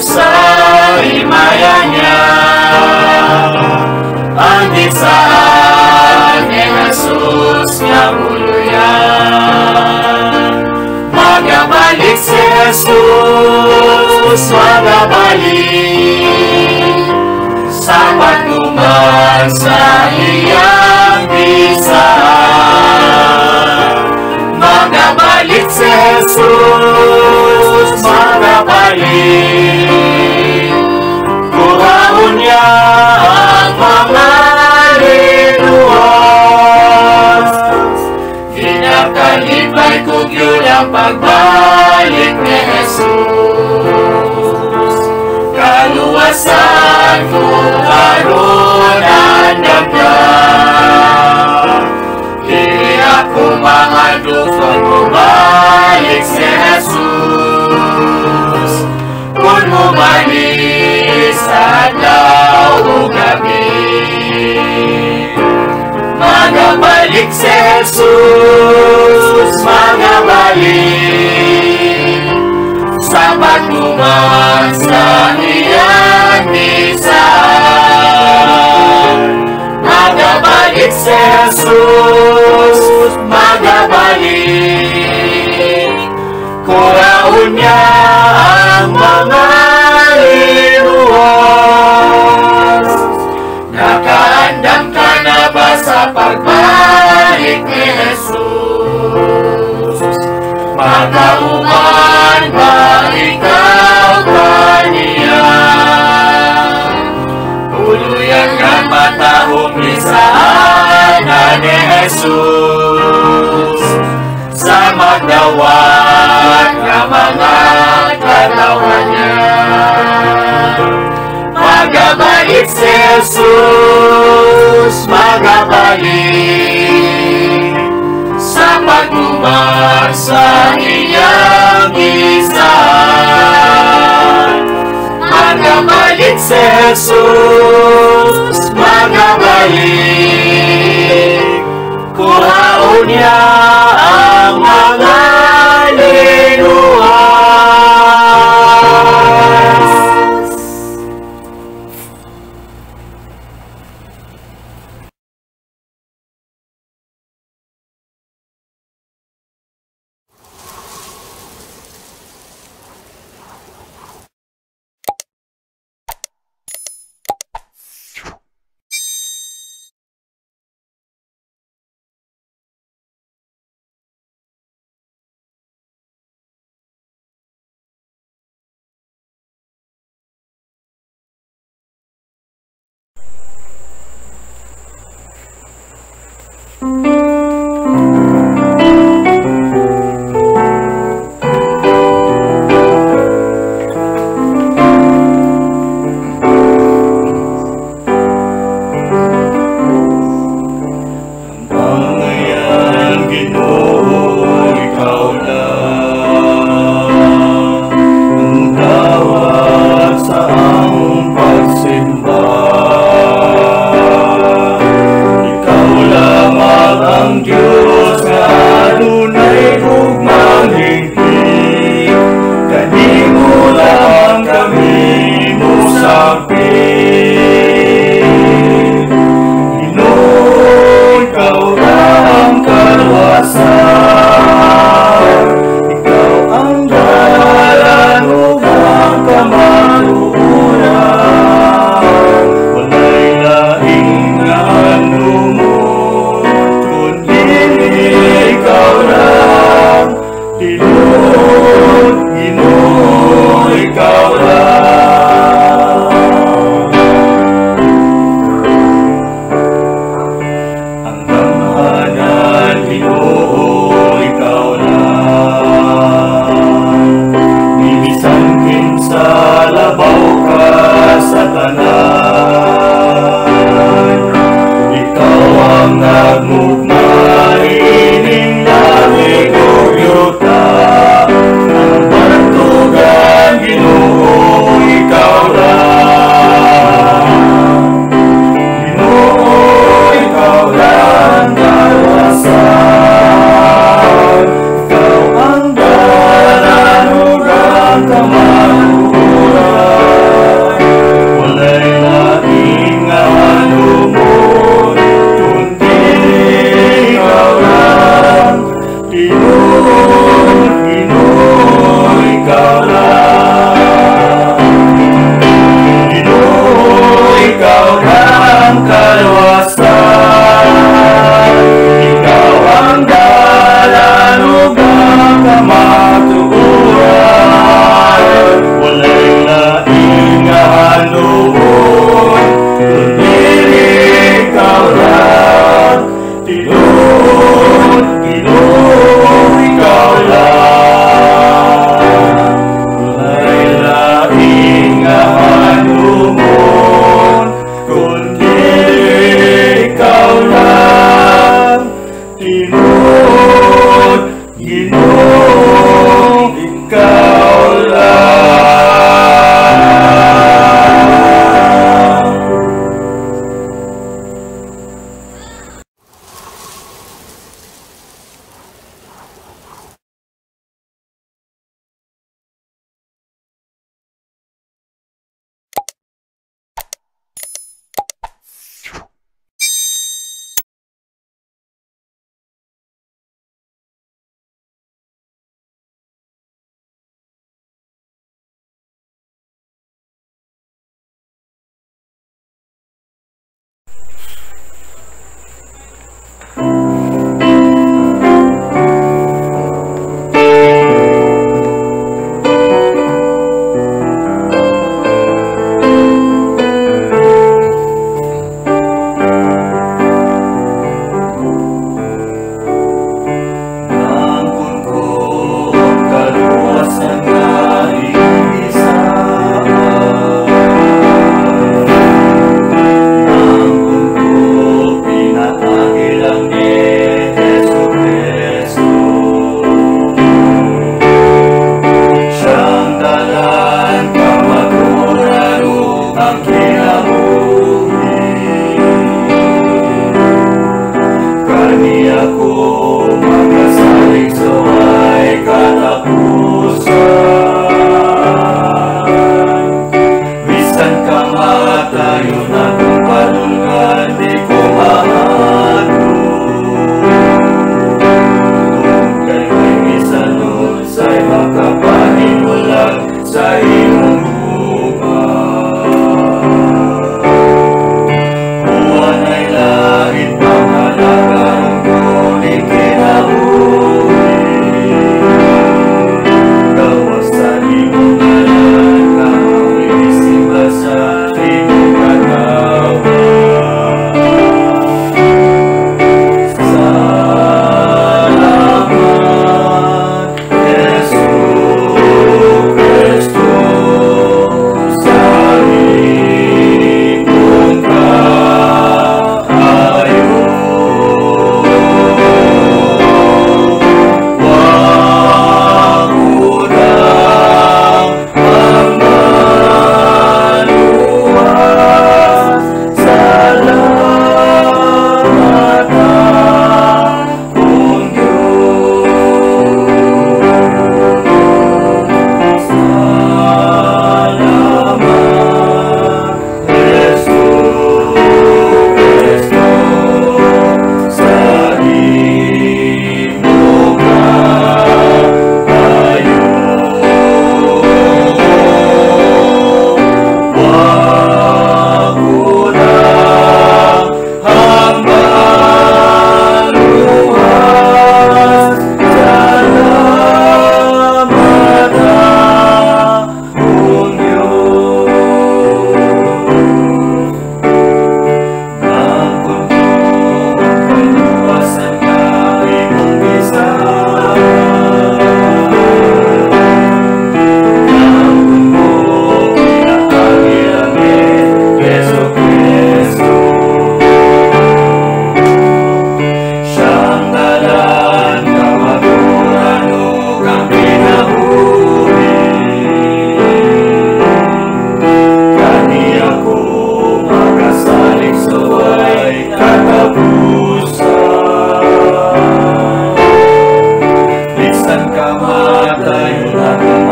dito sa himaya niya. Ang di saan ni Jesus nga buluyan. Magabalik si Jesus, magabalik sa pagtuman sa iyang bisa. Magabalik si Jesus, magabalik. Kuhaon niya ang mga linuwas. Kinakalipay ko yun ang pagbalik ni Jesus. Kaluwasan ko karoon andam niya. Si Jesus. Kung bumalik sa daw o gabi. Magabalik si Jesus, magabalik sa pagtuman sa iyang bisan. Magabalik si Jesus, magabalik. Ang mga linuwas. Nakaandam ka na ba sa pagbalik ni Jesus? Magauman ba ikaw kaniya? Uluyan nga matahong lisaan na ni Jesus mga katawan niya. Magabalik si Jesus, magabalik sa pagmumar sa iyang isa. Magabalik si Jesus, magabalik. Kuhaon niya ang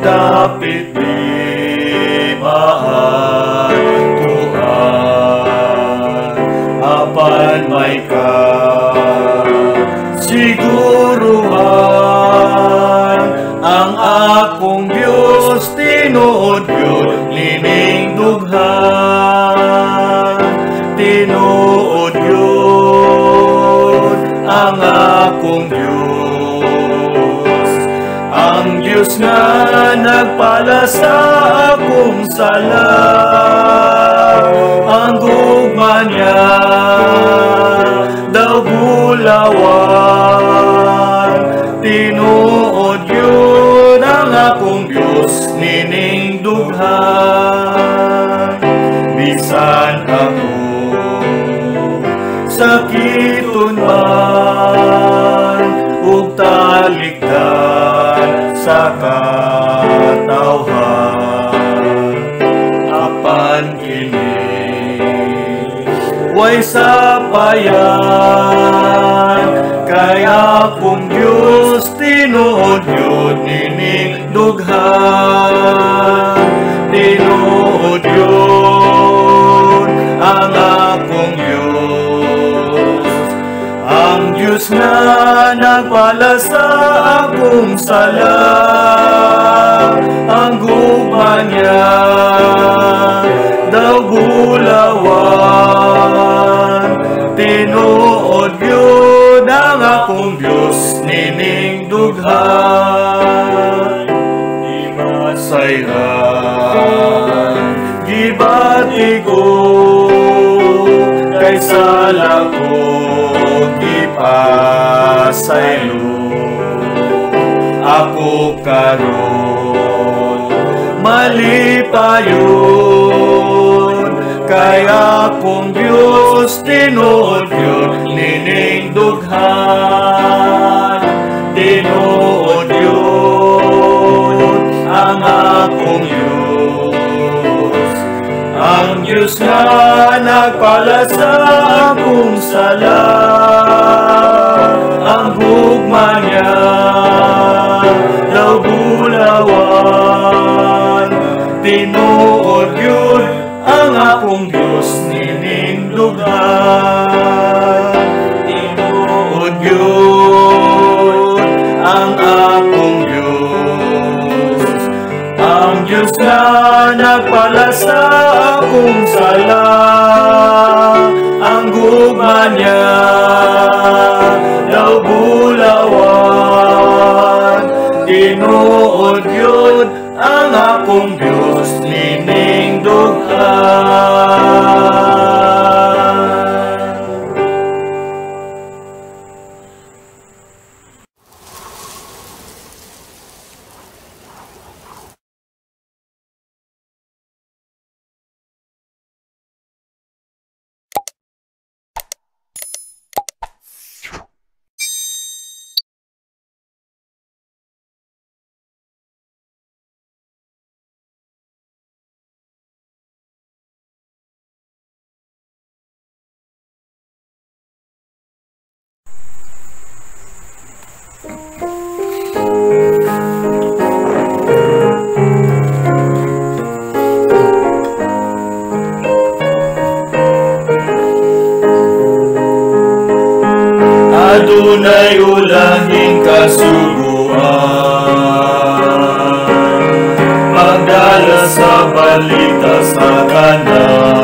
kapit ni mahal Tuhan apan may ka siguruhan ang akong Diyos tinuod yun lining dughan Diyos nga nagpala sa akong sala Ang gugma niya daw bulawan. Tinuod yun ang akong Diyos nining dughan Bisan ako sakiton man ug sa katawhan apan kini way sapayan kaya kung Diyos tinuod yun nining dughan Diyos na nagpala sa akong sala. Ang gugma niya daw bulawan. Tinuod yun ang akong Diyos nining dughan. Imasayran gibatigo kay sala ko gipasaylo ako karon mali pa yun. Kaya kung Diyos tinuod yun nining dughan Diyos na nagpala sa akong sala ang gugma niya daw bulawan tinuod yun ang akong Diyos nining dughan tinuod yun ang akong Diyos. Ang Diyos na nagpala sa akong sala ang gugma niya. Daw bulawan tinuod yun ang akong Diyos nining dughan sa balita sa kanan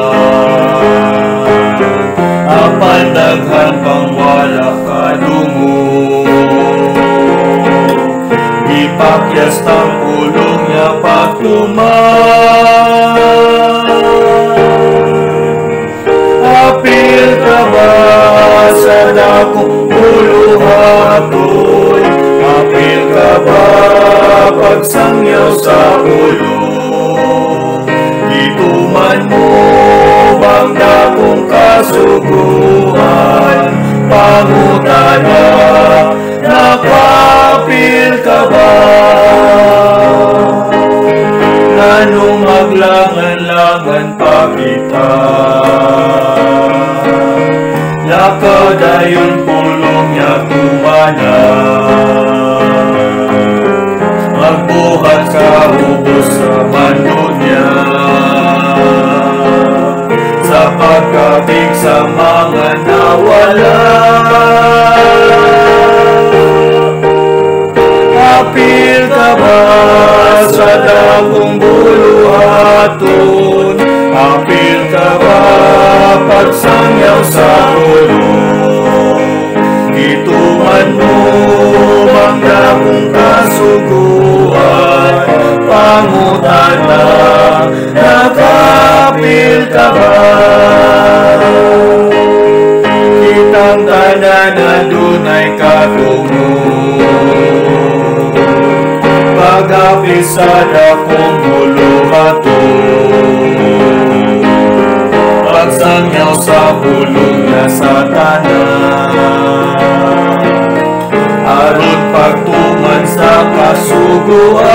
Apan daghan pang wala kadungo Ipakyas tang ulong niya pagtuman Apil ka ba sa dakong buluhaton? Apil ka ba pagsangyaw sa ulo? Ituman mo bang dakong kasuguhan? Pangutana, napapil ka ba? Nganong maglangan-langan pa kita Lakaw dayon pulong niya kumana mga nawala Apil ka ba sa dakong buluhaton? Apil ka ba pagsangyaw sa ulo? Ituman mo bang dakong kasuguan? pangutana Nakapil ka ba? Tanan na dunay katungo Pag-apisad akong mulo matulog Pagsangyaw sa bulong na satanan Aron pagtuman sa kasuguan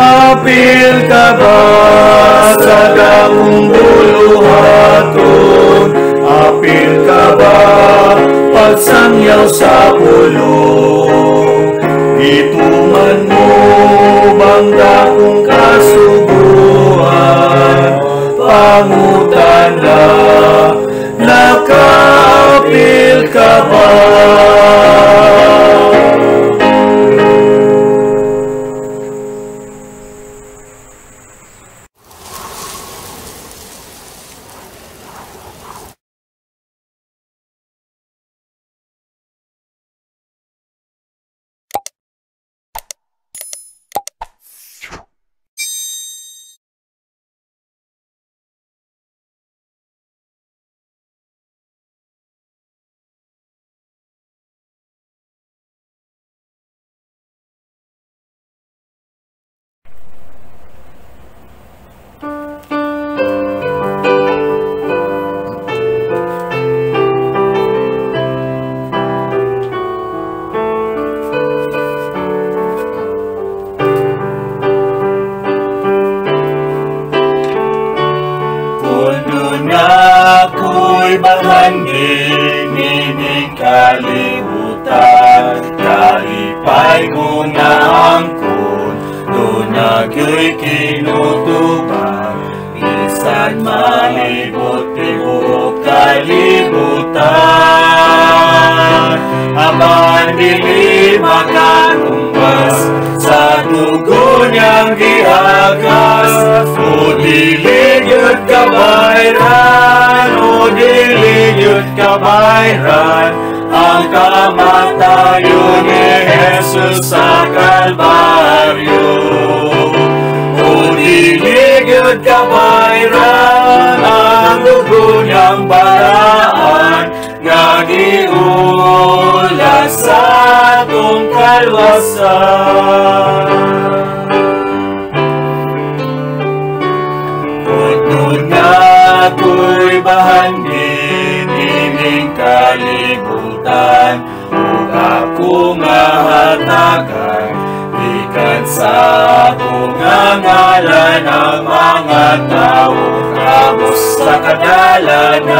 Apil ka ba sa dakong pagsangyaw sa pulong? Ituman mo bang dakong Ang kamatayo ni Jesus sa Kalbaryo. Yun kabayran Ang dugo niyang paraan Nga giula sa atong kalwasan ako nga hatagan Ikan sa ako nga ngalan Ang mga tao. Kamos sa kadalanan?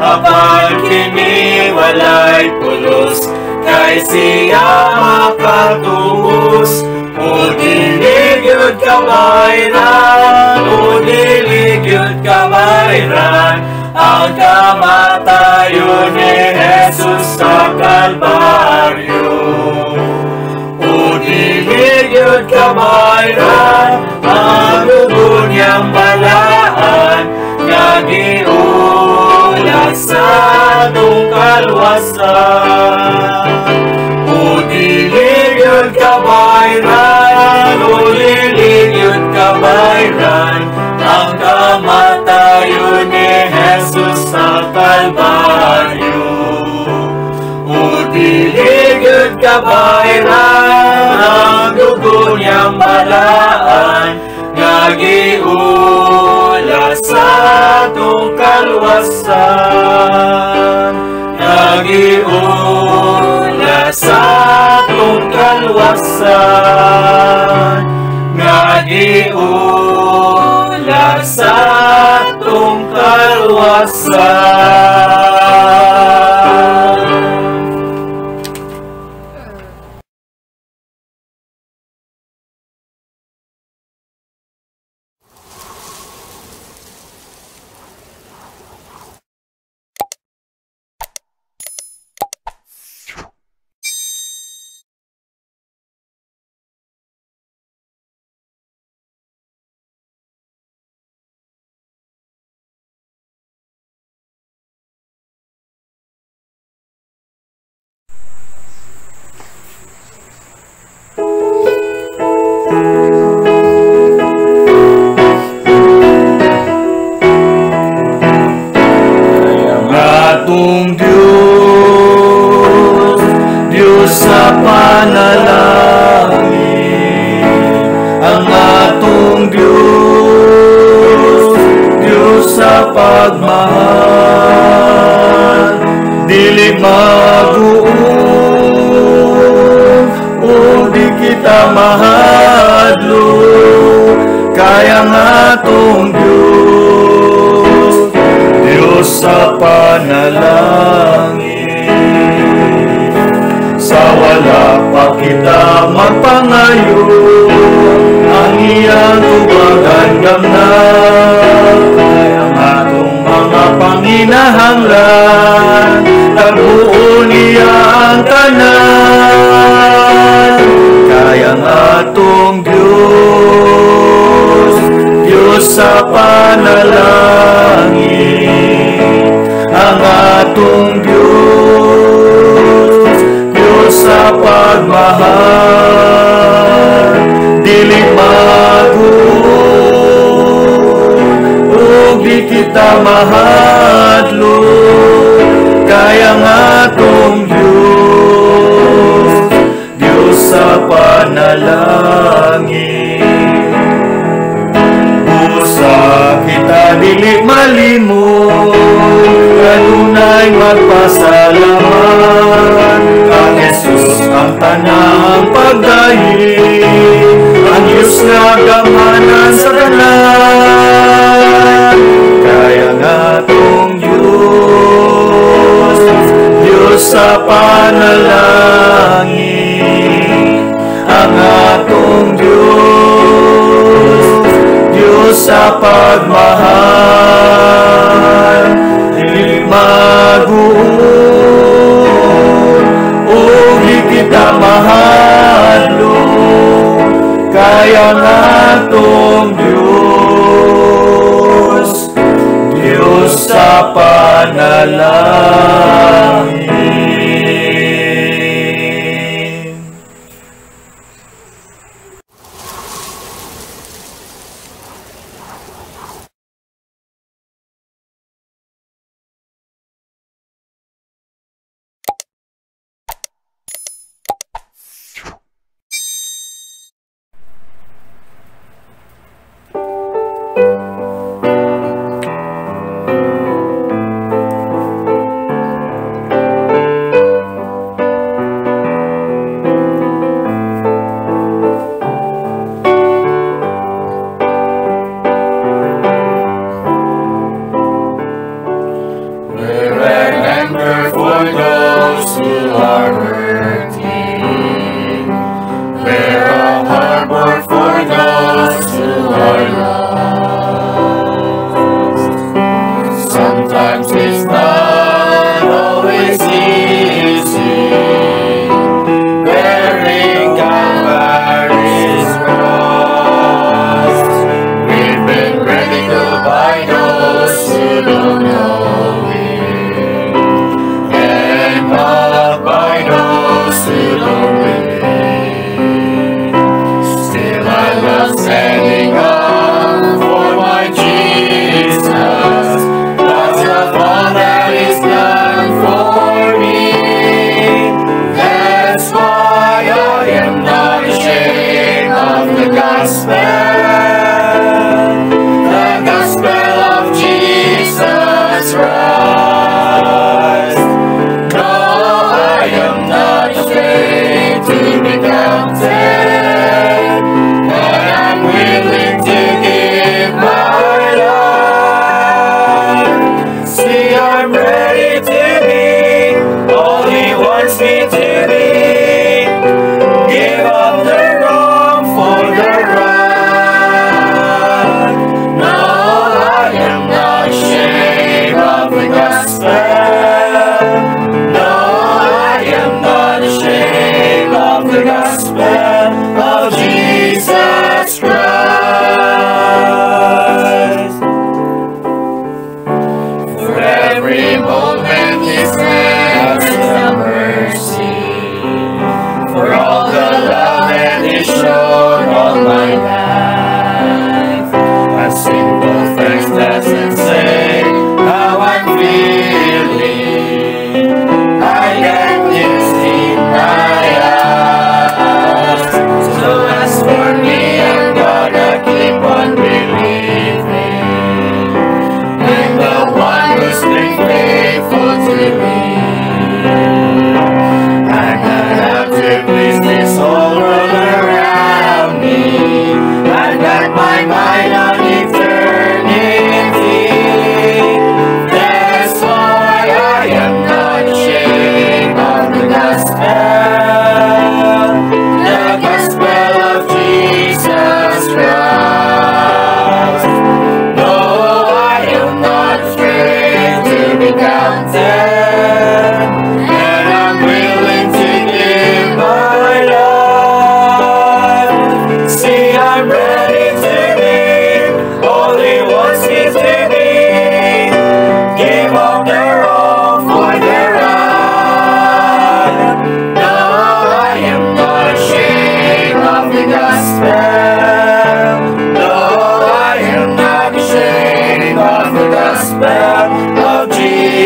Apan kini walay pulos Kay siya makatubos O dilig yun kabayran O dilig yun kabayran Ang kamatayo kabayran Ang dugo niyang balaan Nga giula sa atong kalwasan. Yun kabayran yun kabayran Ang kamatayo ni Jesus sa Kalbaryo dilig yun kabayran Ang dugo niyang balaan Nga giula sa atong kalwasan. Nga giula sa atong kalwasan. Nga giula sa atong kalwasan dili maguog ug di kita mahadlo kaya nga tong Dios Dios sa panalangin. Sa wala pa kita magpangayo ang iyang tubagan gamna ang atong mga panginahanglan namuon niya ang tanan kaya ang atong Dios Dios sa panalangin. Ang atong Dios Dios sa pagmahal. Dili mago o di kita mahal. pagmahal Di maguun O higit na mahal Kaya nga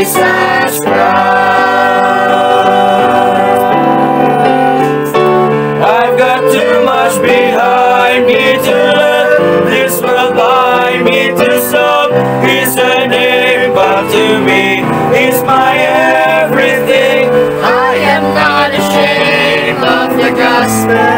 Jesus Christ. I've got too much behind me to let this world bind me to some. He's a name, but to me, he's my everything. I am not ashamed of the gospel.